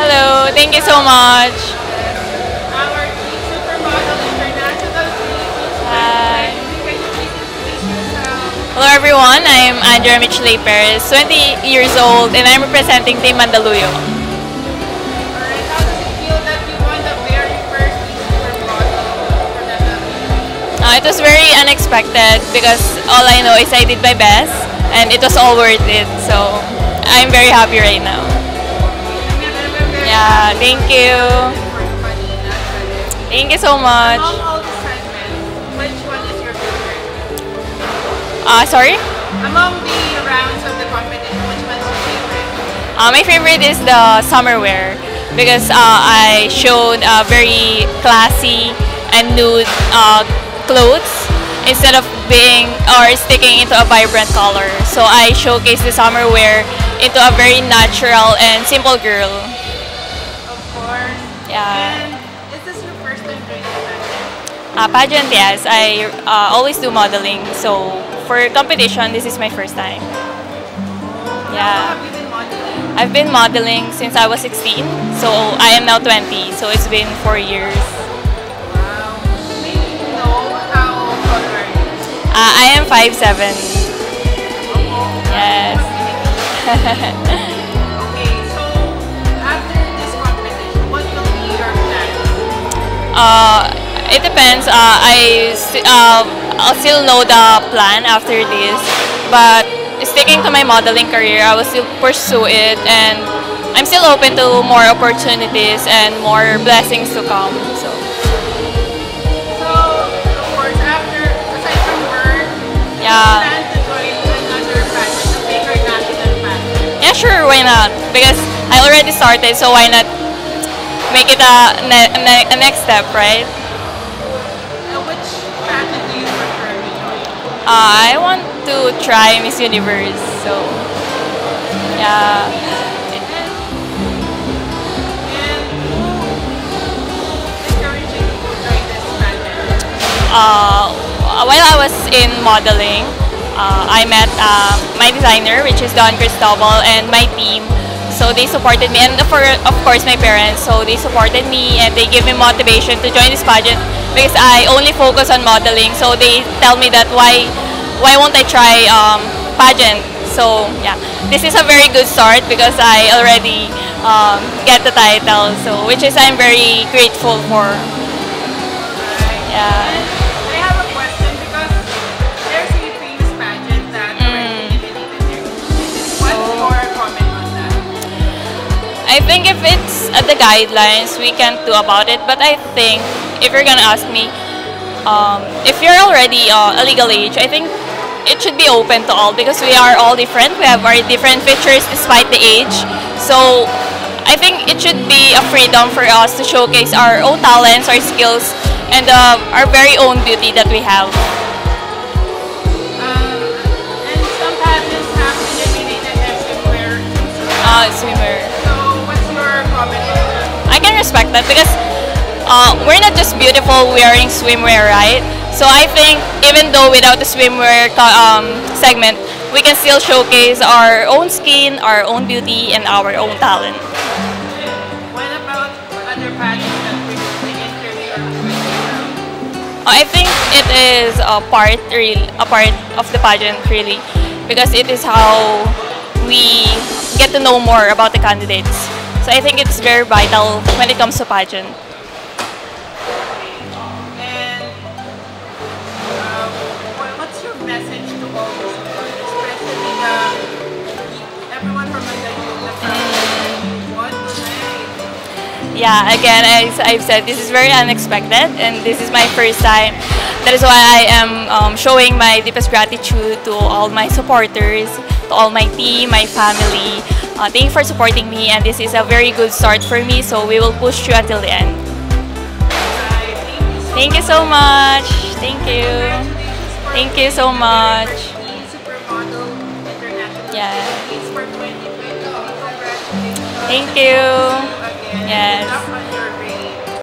Hello, thank you so much. Our Teen Supermodel International Hi. Can you please introduce yourself? Hello everyone, I'm Andrea Michlei Perez, 20 years old, and I'm representing Team Mandaluyong. Alright, how does it feel that you won the very first Supermodel International? Uh, it was very unexpected because all I know is I did my best, and it was all worth it. So I'm very happy right now. Yeah, thank you. Thank you so much. Among all the segments, which one is your favorite? Uh, sorry? Among the rounds of the competition, which one's your favorite? Uh, my favorite is the summer wear because uh, I showed uh, very classy and nude uh, clothes instead of being or sticking into a vibrant color. So I showcased the summer wear into a very natural and simple girl. Yeah. And is this your first time doing the pageant? Uh, pageant, yes. I uh, always do modeling. So for competition, this is my first time. How Yeah. have you been modeling? I've been modeling since I was 16. So I am now 20. So it's been four years. Wow. May you know how tall are you? Uh, I am 5'7". Yes. it depends. Uh, I uh, I'll still know the plan after this, but sticking to my modeling career, I will still pursue it, and I'm still open to more opportunities and more blessings to come. So So, of course, after, aside from work, yeah, plan to join another pageant, a bigger national pageant. yeah, sure, why not? Because I already started, so why not make it a, ne- a, ne- a next step, right? Which pageant do you prefer to join? Uh, I want to try Miss Universe, so yeah. And, and who encouraging you to join this? Uh, while I was in modeling, uh, I met uh, my designer, which is Don Cristobal, and my team. So they supported me, and for of course my parents. So they supported me, and they gave me motivation to join this pageant because I only focus on modeling. So they tell me that why why won't I try um, pageant? So yeah, this is a very good start because I already um, get the title. So which is I'm very grateful for. Yeah. I think if it's at the guidelines, we can't do about it. But I think if you're gonna ask me, um, if you're already uh, a legal age, I think it should be open to all because we are all different. We have our different features despite the age. So I think it should be a freedom for us to showcase our own talents, our skills, and uh, our very own beauty that we have. Um, and some pageants have eliminated everywhere. Uh, swimmer. I can respect that because uh, we're not just beautiful wearing swimwear, right? So I think even though without the swimwear um, segment, we can still showcase our own skin, our own beauty, and our own talent. What about other pageants that we the interview? I think it is a part, real, a part of the pageant, really, because it is how we get to know more about the candidates. So I think it's very vital when it comes to pageant. And um, what- what's your message to all the supporters, especially the everyone from Mandaluyong, the family, what to say? Yeah, again, as I've said, this is very unexpected and this is my first time. That is why I am um, showing my deepest gratitude to all my supporters, to all my team, my family. Uh, thank you for supporting me and this is a very good start for me, so we will push you until the end. Thank you so much. Thank you. Thank you so much. Yeah. Philippines for 2020. Congratulations. Thank you. Yes.